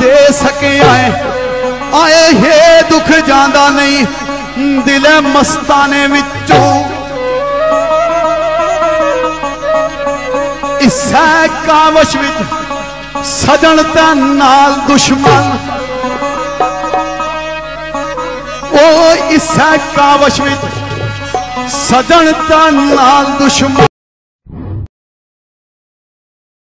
ਦੇ ਸਕਿਆ ਏ। ਆਏ, ਹੈ ਦੁੱਖ ਜਾਂਦਾ ਨਹੀਂ, ਦਿਲ ਮਸਤਾਨੇ ਵਿੱਚੋਂ। ਇਸੈ ਕਾਵਸ਼ ਵਿੱਚ ਸਜਣ ਤਾਂ ਨਾਲ ਦੁਸ਼ਮਣ। ਉਹ ਇਸੈ ਕਾਵਸ਼ ਵਿੱਚ ਸਜਣ ਤਾਂ ਨਾਲ ਦੁਸ਼ਮਣ।